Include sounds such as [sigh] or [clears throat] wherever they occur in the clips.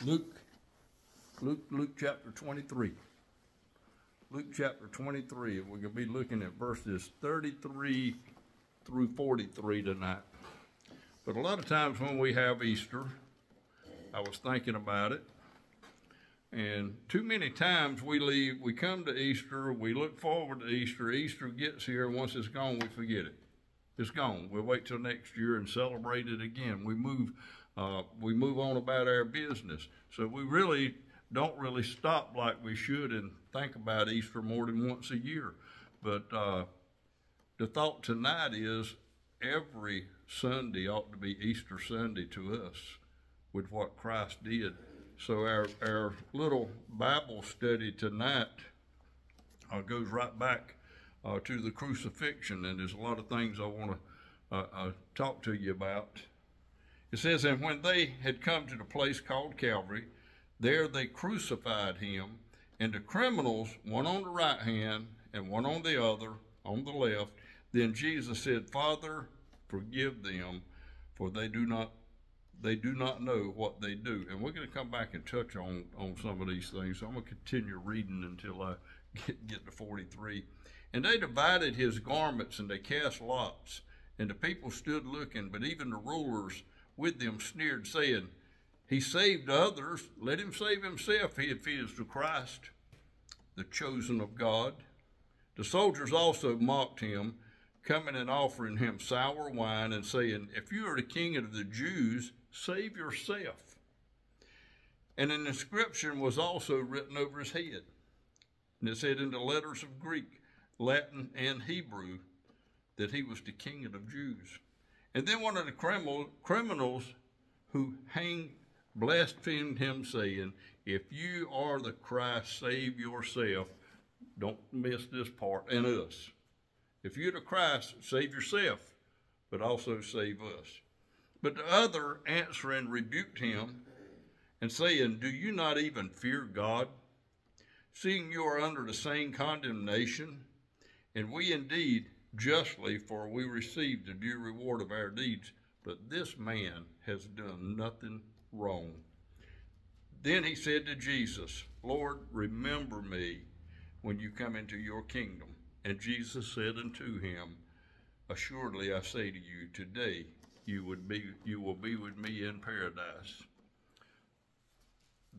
Luke, Luke, Luke chapter 23. Luke chapter 23. We're going to be looking at verses 33 through 43 tonight. But a lot of times when we have Easter, I was thinking about it, and too many times we leave, we come to Easter, we look forward to Easter, Easter gets here, once it's gone, we forget it. It's gone. We'll wait till next year and celebrate it again. We move, uh, we move on about our business. So we really don't really stop like we should and think about Easter more than once a year. But uh, the thought tonight is every Sunday ought to be Easter Sunday to us with what Christ did. So our, our little Bible study tonight uh, goes right back uh, to the crucifixion, and there's a lot of things I want to uh, uh, talk to you about. It says, And when they had come to the place called Calvary, there they crucified him, and the criminals, one on the right hand and one on the other, on the left. Then Jesus said, Father, forgive them, for they do not they do not know what they do. And we're going to come back and touch on, on some of these things. So I'm going to continue reading until I [laughs] get, get to 43. And they divided his garments and they cast lots. And the people stood looking, but even the rulers with them sneered, saying, He saved others, let him save himself if he is the Christ, the chosen of God. The soldiers also mocked him, coming and offering him sour wine and saying, If you are the king of the Jews, save yourself. And an inscription was also written over his head. And it said in the letters of Greek, Latin, and Hebrew that he was the king of the Jews. And then one of the criminal, criminals who hanged blasphemed him, saying, If you are the Christ, save yourself. Don't miss this part, and us. If you're the Christ, save yourself, but also save us. But the other answering rebuked him and saying, Do you not even fear God, seeing you are under the same condemnation? And we indeed justly, for we receive the due reward of our deeds. But this man has done nothing wrong. Then he said to Jesus, Lord, remember me when you come into your kingdom. And Jesus said unto him, Assuredly I say to you, today you would be you will be with me in paradise.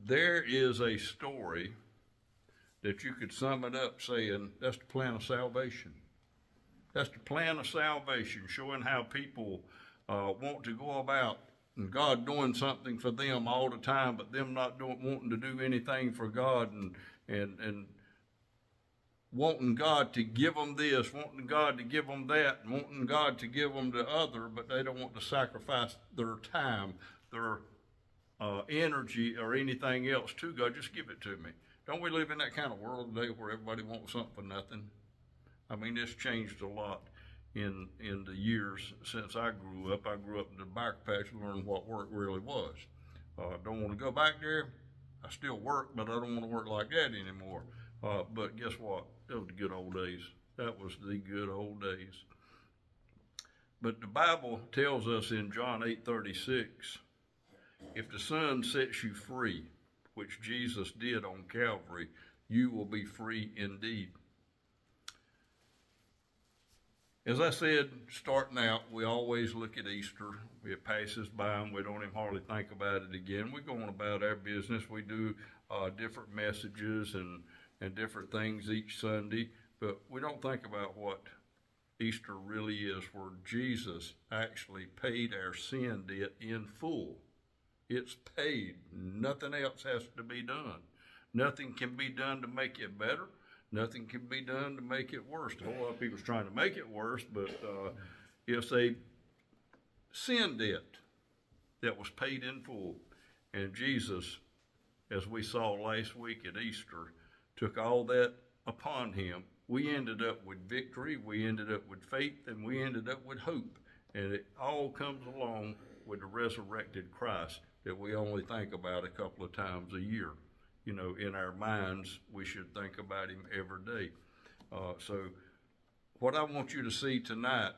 There is a story that you could sum it up saying that's the plan of salvation. That's the plan of salvation, showing how people uh, want to go about and God doing something for them all the time, but them not doing, wanting to do anything for God and and and wanting God to give them this, wanting God to give them that, wanting God to give them the other, but they don't want to sacrifice their time, their uh, energy, or anything else to God. Just give it to me. Don't we live in that kind of world today where everybody wants something for nothing? I mean, it's changed a lot in in the years since I grew up. I grew up in the back patch learned what work really was. Uh, don't want to go back there. I still work, but I don't want to work like that anymore. Uh, but guess what? Was the good old days. That was the good old days. But the Bible tells us in John 8:36, if the Son sets you free, which Jesus did on Calvary, you will be free indeed. As I said, starting out, we always look at Easter. It passes by and we don't even hardly think about it again. We go on about our business. We do uh, different messages and, and different things each Sunday, but we don't think about what Easter really is, where Jesus actually paid our sin debt in full. It's paid. Nothing else has to be done. Nothing can be done to make it better. Nothing can be done to make it worse. A whole lot of people's trying to make it worse, but uh, it's a sin debt that was paid in full. And Jesus, as we saw last week at Easter, took all that upon him. We ended up with victory, we ended up with faith, and we ended up with hope. And it all comes along with the resurrected Christ that we only think about a couple of times a year. You know, in our minds, we should think about him every day. Uh, so, what I want you to see tonight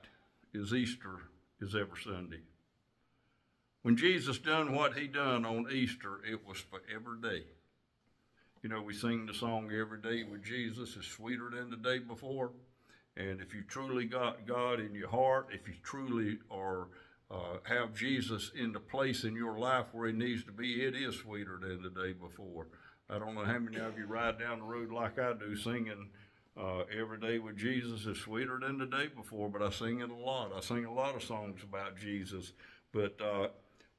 is Easter is every Sunday. When Jesus done what he done on Easter, it was for every day. You know, we sing the song every day with Jesus is sweeter than the day before. And if you truly got God in your heart, if you truly are uh, have Jesus in the place in your life where he needs to be, it is sweeter than the day before. I don't know how many of you ride down the road like I do singing uh, every day with Jesus is sweeter than the day before, but I sing it a lot. I sing a lot of songs about Jesus. But uh,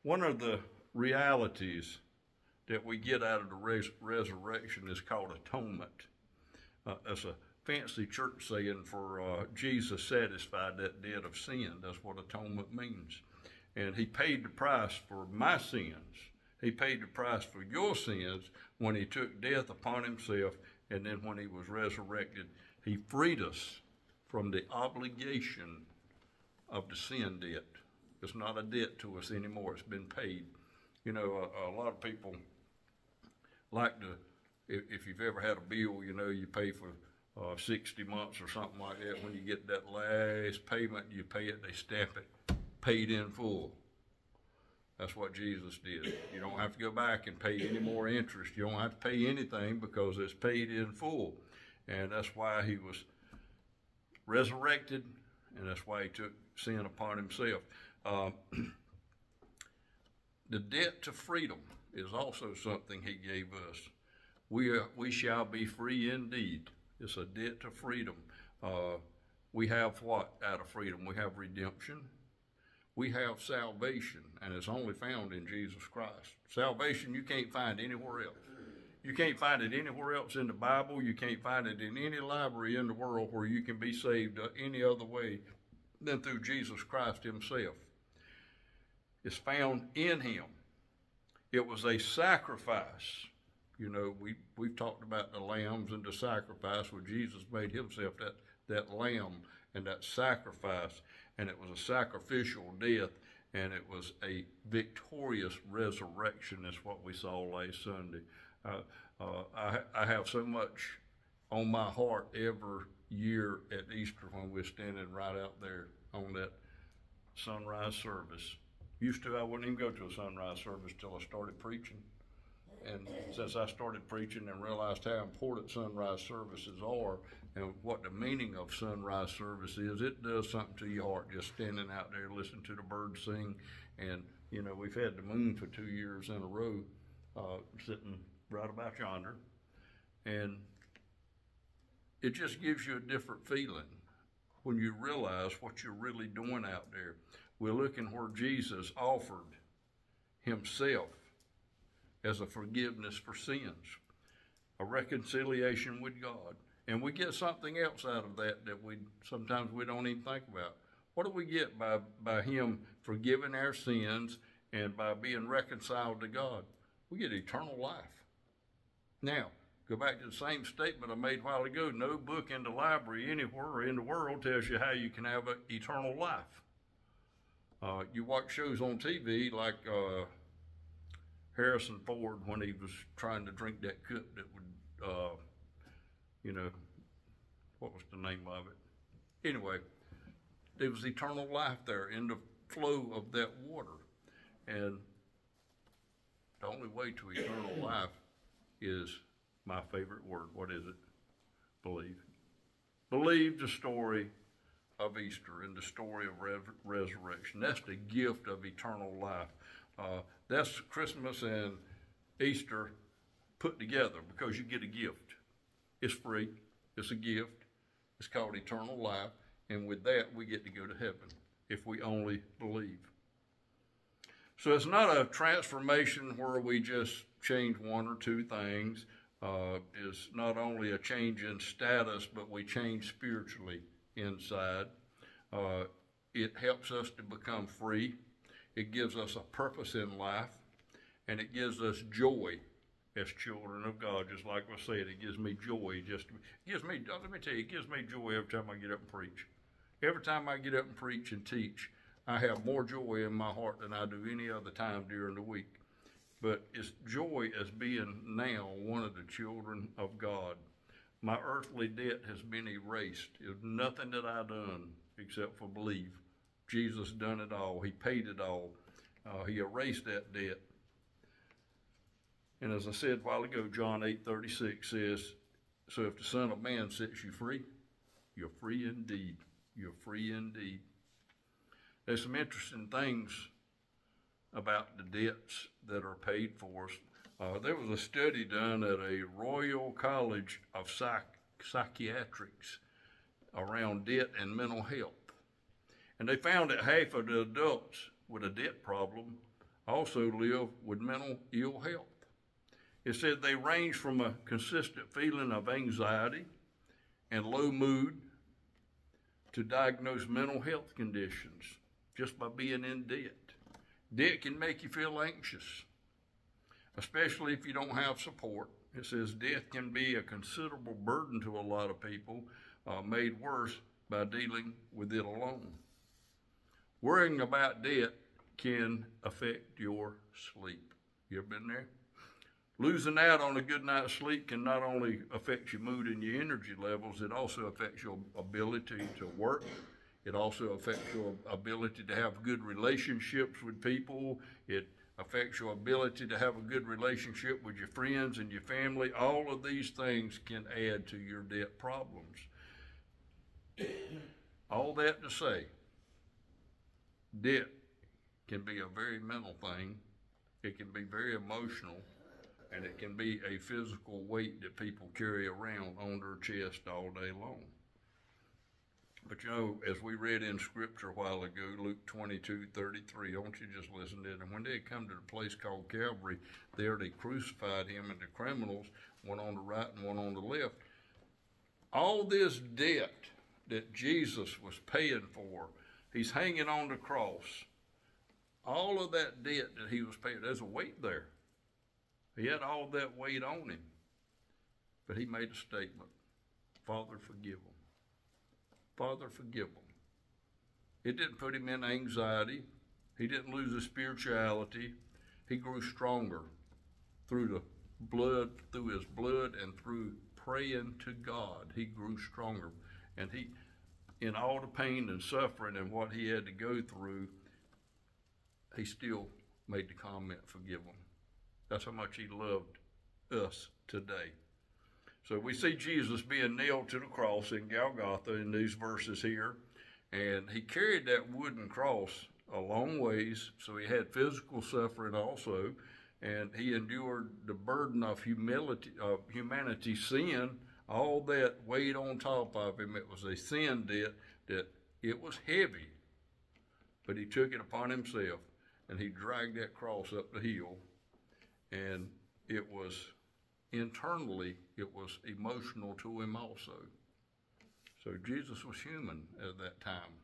one of the realities that we get out of the res- resurrection is called atonement. Uh, it's a fancy church saying for uh, Jesus satisfied that debt of sin. That's what atonement means. And he paid the price for my sins. He paid the price for your sins when he took death upon himself. And then when he was resurrected, he freed us from the obligation of the sin debt. It's not a debt to us anymore. It's been paid. You know, a, a lot of people like to, if, if, you've ever had a bill, you know, you pay for uh, 60 months or something like that. When you get that last payment, you pay it, they stamp it, paid in full. That's what Jesus did. You don't have to go back and pay any more interest. You don't have to pay anything because it's paid in full. And that's why he was resurrected, and that's why he took sin upon himself. Uh, [clears throat] the debt to freedom is also something he gave us. We, are, we shall be free indeed. It's a debt to freedom. Uh, we have what out of freedom? We have redemption. We have salvation, and it's only found in Jesus Christ. Salvation you can't find anywhere else. You can't find it anywhere else in the Bible. You can't find it in any library in the world where you can be saved uh, any other way than through Jesus Christ Himself. It's found in Him. It was a sacrifice. You know, we, we've talked about the lambs and the sacrifice where Jesus made himself that, that lamb and that sacrifice. And it was a sacrificial death and it was a victorious resurrection, is what we saw last Sunday. Uh, uh, I, I have so much on my heart every year at Easter when we're standing right out there on that sunrise service Used to, I wouldn't even go to a sunrise service till I started preaching. And since I started preaching and realized how important sunrise services are and what the meaning of sunrise service is, it does something to your heart just standing out there listening to the birds sing. And, you know, we've had the moon for two years in a row uh, sitting right about yonder. And it just gives you a different feeling when you realize what you're really doing out there we're looking where Jesus offered himself as a forgiveness for sins, a reconciliation with God. And we get something else out of that that we sometimes we don't even think about. What do we get by, by him forgiving our sins and by being reconciled to God? We get eternal life. Now, go back to the same statement I made a while ago. No book in the library anywhere in the world tells you how you can have eternal life. Uh, you watch shows on TV like uh, Harrison Ford when he was trying to drink that cup that would, uh, you know, what was the name of it? Anyway, there was eternal life there in the flow of that water. And the only way to eternal [clears throat] life is my favorite word. What is it? Believe. Believe the story of Easter and the story of re- resurrection. That's the gift of eternal life. Uh, that's Christmas and Easter put together because you get a gift. It's free, it's a gift, it's called eternal life, and with that, we get to go to heaven if we only believe. So it's not a transformation where we just change one or two things. Uh, it's not only a change in status, but we change spiritually inside. Uh, it helps us to become free. It gives us a purpose in life, and it gives us joy as children of God. Just like I said, it gives me joy. Just gives me. Let me tell you, it gives me joy every time I get up and preach. Every time I get up and preach and teach, I have more joy in my heart than I do any other time during the week. But it's joy as being now one of the children of God my earthly debt has been erased. There's nothing that I done except for believe. Jesus done it all. He paid it all. Uh, he erased that debt. And as I said a while ago, John 8 36 says, So if the Son of Man sets you free, you're free indeed. You're free indeed. There's some interesting things about the debts that are paid for us. Uh, there was a study done at a Royal College of Psych- Psychiatrics around debt and mental health. And they found that half of the adults with a debt problem also live with mental ill health. It said they range from a consistent feeling of anxiety and low mood to diagnose mental health conditions just by being in debt. Debt can make you feel anxious, especially if you don't have support. It says debt can be a considerable burden to a lot of people, uh, made worse by dealing with it alone. Worrying about debt can affect your sleep. You ever been there? Losing out on a good night's sleep can not only affect your mood and your energy levels, it also affects your ability to work. It also affects your ability to have good relationships with people. It affects your ability to have a good relationship with your friends and your family. All of these things can add to your debt problems. All that to say, debt can be a very mental thing. It can be very emotional and it can be a physical weight that people carry around on their chest all day long. But you know, as we read in Scripture a while ago, Luke 22, 33, don't you just listen to it? And when they had come to the place called Calvary, there they crucified him and the criminals, one on the right and one on the left. All this debt that Jesus was paying for, he's hanging on the cross. All of that debt that he was paying, there's a weight there. He had all that weight on him. But he made a statement Father, forgive them. Father, forgive them. It didn't put him in anxiety. He didn't lose his spirituality. He grew stronger through the blood, through his blood, and through praying to God. He grew stronger. And he, in all the pain and suffering and what he had to go through, he still made the comment, forgive them. That's how much he loved us today. So we see Jesus being nailed to the cross in Golgotha in these verses here. And he carried that wooden cross a long ways, so he had physical suffering also, and he endured the burden of humility of humanity's sin, all that weighed on top of him. It was a sin debt that it was heavy, but he took it upon himself and he dragged that cross up the hill and it was internally it was emotional to him also. So jesus was human at that time.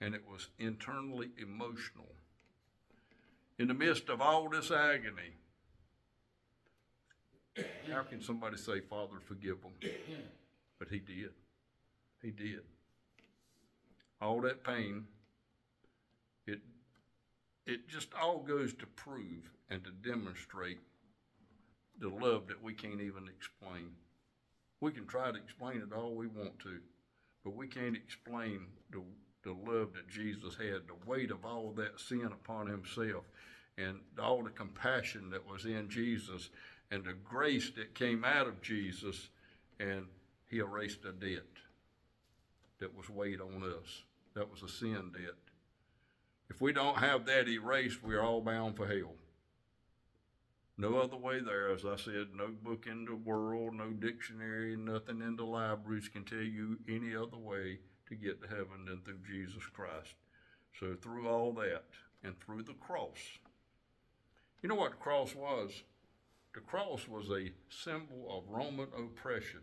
And it was internally emotional. In the midst of all this agony how can somebody say father forgive them? But he did. He did. All that pain it it just all goes to prove and to demonstrate the love that we can't even explain. We can try to explain it all we want to, but we can't explain the, the love that Jesus had, the weight of all that sin upon himself, and all the compassion that was in Jesus, and the grace that came out of Jesus, and he erased a debt that was weighed on us. That was a sin debt. If we don't have that erased, we're all bound for hell. No other way there. As I said, no book in the world, no dictionary, nothing in the libraries can tell you any other way to get to heaven than through Jesus Christ. So through all that and through the cross. You know what the cross was? The cross was a symbol of Roman oppression.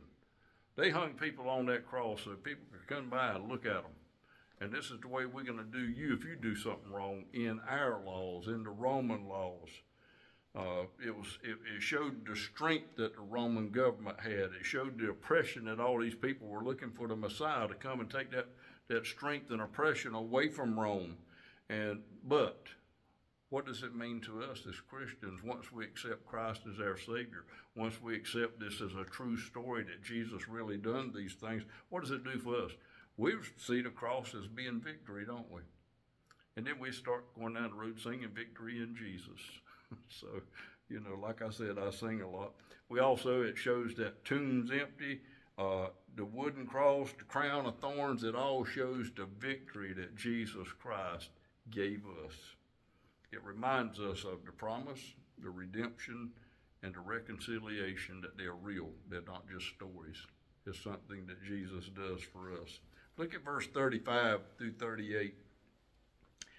They hung people on that cross so people could come by and look at them. And this is the way we're going to do you if you do something wrong in our laws, in the Roman laws. Uh, it was it, it, showed the strength that the Roman government had. It showed the oppression that all these people were looking for the Messiah to come and take that that strength and oppression away from Rome. And but what does it mean to us as Christians once we accept Christ as our Savior? Once we accept this as a true story that Jesus really done these things, what does it do for us? We see the cross as being victory, don't we? And then we start going down the road singing victory in Jesus. [laughs] so, you know, like I said, I sing a lot. We also, it shows that tomb's empty. Uh, the wooden cross, the crown of thorns, it all shows the victory that Jesus Christ gave us. It reminds us of the promise, the redemption, and the reconciliation that they're real. They're not just stories. It's something that Jesus does for us. Look at verse 35 through 38.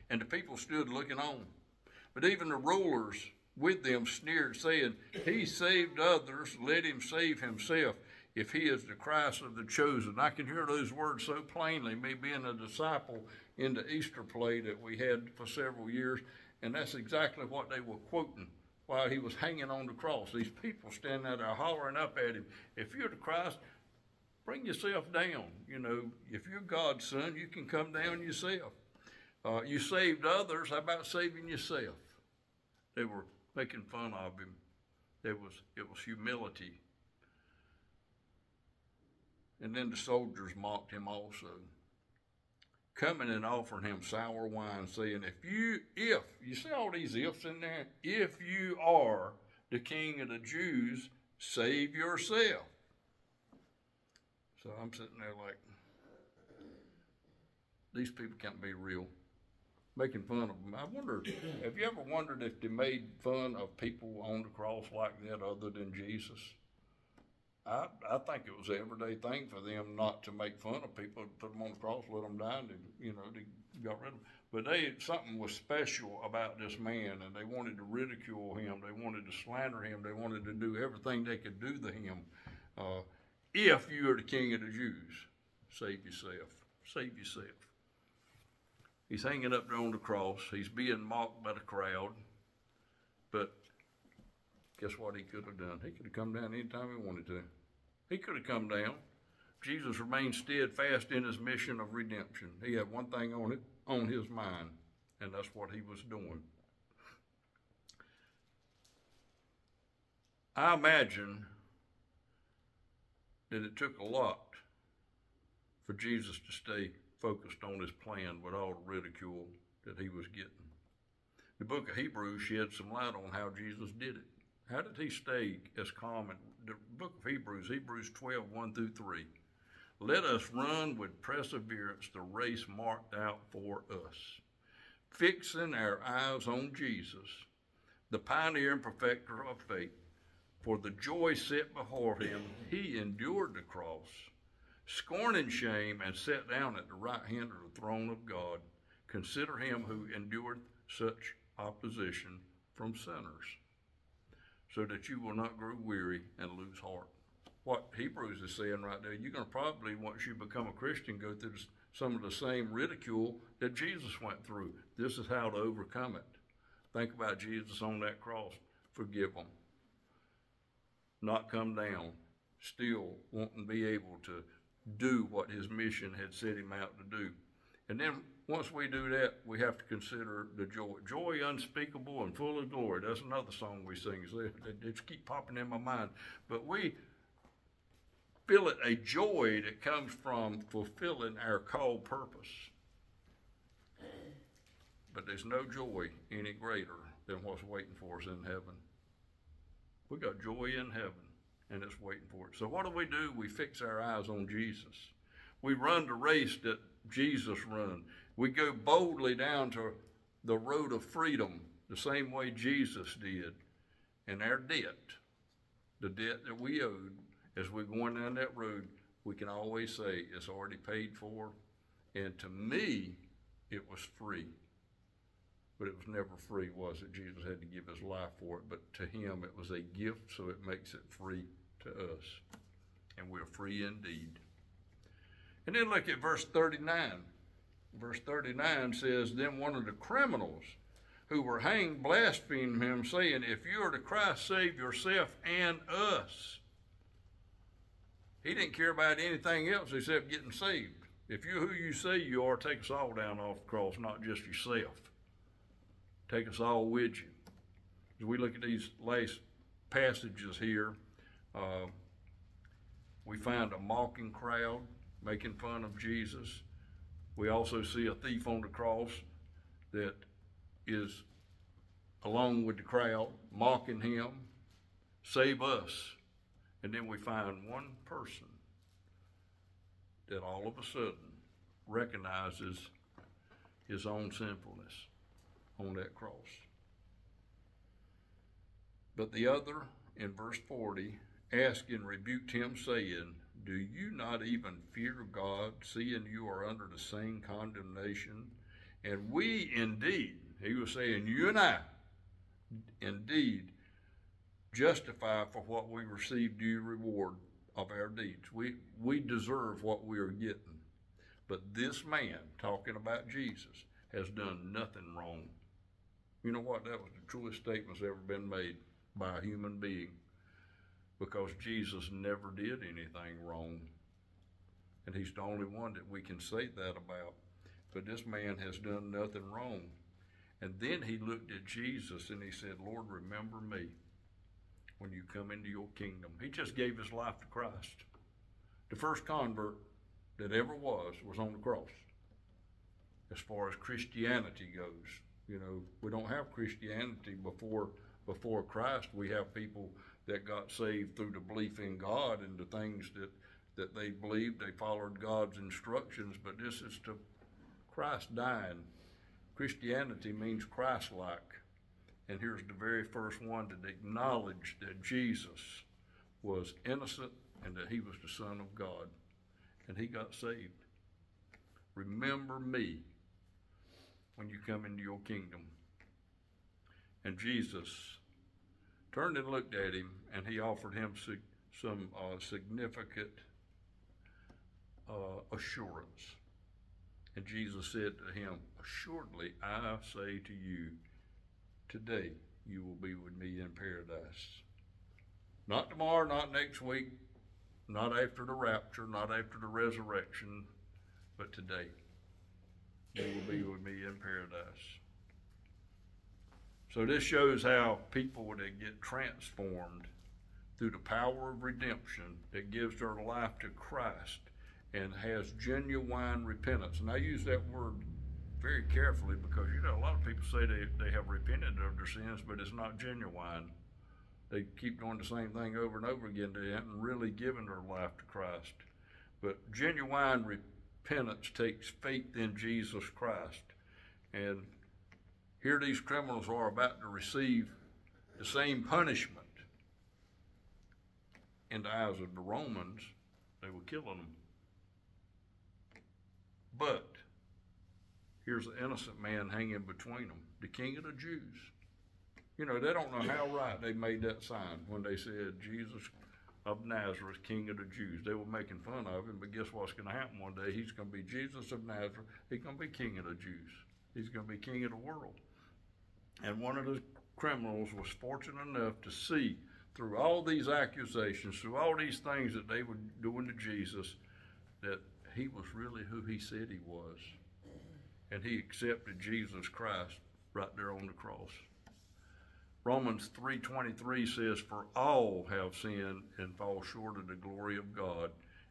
And the people stood looking on. But even the rulers with them sneered, saying, He saved others, let him save himself, if he is the Christ of the chosen. I can hear those words so plainly, me being a disciple in the Easter play that we had for several years, and that's exactly what they were quoting while he was hanging on the cross. These people standing there hollering up at him, If you're the Christ, bring yourself down. You know, if you're God's son, you can come down yourself. Uh, you saved others. How about saving yourself? They were making fun of him. It was it was humility. And then the soldiers mocked him also, coming and offering him sour wine, saying, "If you, if you see all these ifs in there, if you are the King of the Jews, save yourself." So I'm sitting there like, these people can't be real. Making fun of them. I wonder, have you ever wondered if they made fun of people on the cross like that other than Jesus? I, I think it was an everyday thing for them not to make fun of people, put them on the cross, let them die, and they, you know, they got rid of them. But they something was special about this man, and they wanted to ridicule him. They wanted to slander him. They wanted to do everything they could do to him. Uh, if you are the king of the Jews, save yourself. Save yourself. He's hanging up there on the cross. He's being mocked by the crowd. But guess what he could have done? He could have come down anytime he wanted to. He could have come down. Jesus remained steadfast in his mission of redemption. He had one thing on it on his mind, and that's what he was doing. I imagine that it took a lot for Jesus to stay focused on his plan with all the ridicule that he was getting. The book of Hebrews sheds some light on how Jesus did it. How did he stay as calm? In the book of Hebrews, Hebrews 12, 1 through 3. Let us run with perseverance the race marked out for us, fixing our eyes on Jesus, the pioneer and perfecter of faith for the joy set before him, he endured the cross, scorning shame, and sat down at the right hand of the throne of God. Consider him who endured such opposition from sinners, so that you will not grow weary and lose heart. What Hebrews is saying right there, you're going to probably, once you become a Christian, go through some of the same ridicule that Jesus went through. This is how to overcome it. Think about Jesus on that cross. Forgive them not come down, still wanting to be able to do what his mission had set him out to do. And then once we do that, we have to consider the joy. Joy unspeakable and full of glory. That's another song we sing. Uh, they, just keep popping in my mind. But we feel it a joy that comes from fulfilling our called purpose. But there's no joy any greater than what's waiting for us in heaven. We got joy in heaven, and it's waiting for us. So what do we do? We fix our eyes on Jesus. We run the race that Jesus run. We go boldly down to the road of freedom, the same way Jesus did. And our debt, the debt that we owed, as we're going down that road, we can always say it's already paid for. And to me, it was free but it was never free, was it? Jesus had to give his life for it, but to him it was a gift, so it makes it free to us. And we're free indeed. And then look at verse 39. Verse 39 says, Then one of the criminals who were hanged blasphemed him, saying, If you are the Christ, save yourself and us. He didn't care about anything else except getting saved. If you're who you say you are, take us all down off the cross, not just yourself. Take us all with you. As we look at these last passages here, uh, we find a mocking crowd making fun of Jesus. We also see a thief on the cross that is along with the crowd, mocking him, save us. And then we find one person that all of a sudden recognizes his own sinfulness on that cross. But the other, in verse 40, asked and rebuked him, saying, Do you not even fear God, seeing you are under the same condemnation? And we indeed, he was saying, you and I, indeed, justify for what we receive due reward of our deeds. We, we deserve what we are getting. But this man, talking about Jesus, has done nothing wrong. You know what? That was the truest statement that's ever been made by a human being because Jesus never did anything wrong. And he's the only one that we can say that about. But this man has done nothing wrong. And then he looked at Jesus and he said, Lord, remember me when you come into your kingdom. He just gave his life to Christ. The first convert that ever was was on the cross. As far as Christianity goes, you know, we don't have Christianity before before Christ. We have people that got saved through the belief in God and the things that that they believed. They followed God's instructions, but this is to Christ dying. Christianity means Christ-like. And here's the very first one that acknowledged that Jesus was innocent and that he was the Son of God. And he got saved. Remember me when you come into your kingdom. And Jesus turned and looked at him, and he offered him some uh, significant uh, assurance. And Jesus said to him, Assuredly, I say to you, today you will be with me in paradise. Not tomorrow, not next week, not after the rapture, not after the resurrection, but today. Will be with me in paradise. So this shows how people that get transformed through the power of redemption that gives their life to Christ and has genuine repentance. And I use that word very carefully because you know a lot of people say they, they have repented of their sins, but it's not genuine. They keep doing the same thing over and over again. They haven't really given their life to Christ. But genuine repentance takes faith in Jesus Christ. And here these criminals are about to receive the same punishment. In the eyes of the Romans, they were killing them. But here's the innocent man hanging between them, the king of the Jews. You know, they don't know how right they made that sign when they said Jesus of Nazareth, King of the Jews. They were making fun of him, but guess what's going to happen one day? He's going to be Jesus of Nazareth. He's going to be King of the Jews. He's going to be King of the world. And one of the criminals was fortunate enough to see through all these accusations, through all these things that they were doing to Jesus, that he was really who he said he was. And he accepted Jesus Christ right there on the cross. Romans 3.23 says, For all have sinned and fall short of the glory of God.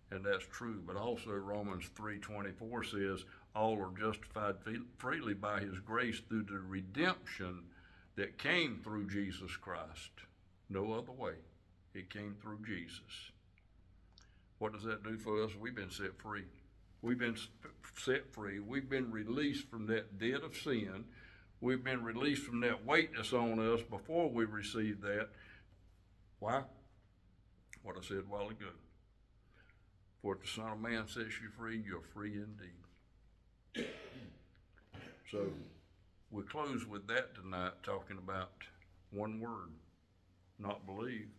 And that's true. But also Romans 3.24 says, All are justified freely by his grace through the redemption that came through Jesus Christ. No other way. It came through Jesus. What does that do for us? We've been set free. We've been set free. We've been released from that debt of sin. We've been released from that weight that's on us before we received that. Why? What I said a while ago. For if the Son of Man sets you free, you're free indeed. so we close with that tonight, talking about one word, not believe.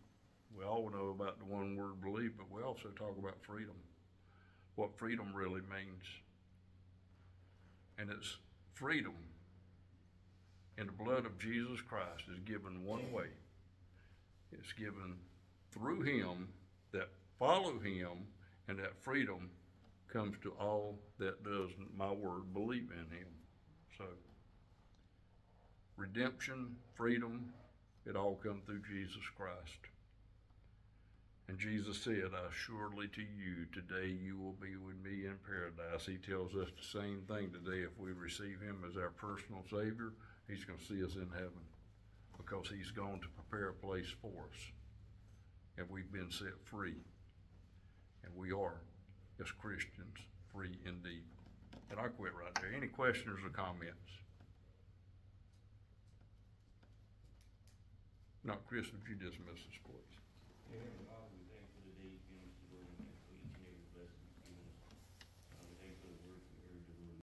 We all know about the one word believe, but we also talk about freedom, what freedom really means. And it's freedom in the blood of Jesus Christ is given one way. It's given through him that follow him, and that freedom comes to all that does my word believe in him. So redemption, freedom, it all come through Jesus Christ. And Jesus said, I Assuredly to you, today you will be with me in paradise. He tells us the same thing today. If we receive him as our personal Savior, he's going to see us in heaven because he's gone to prepare a place for us. And we've been set free. And we are, as Christians, free indeed. And I'll quit right there. Any questions or comments? No, Chris, would you dismiss us, please? Uh,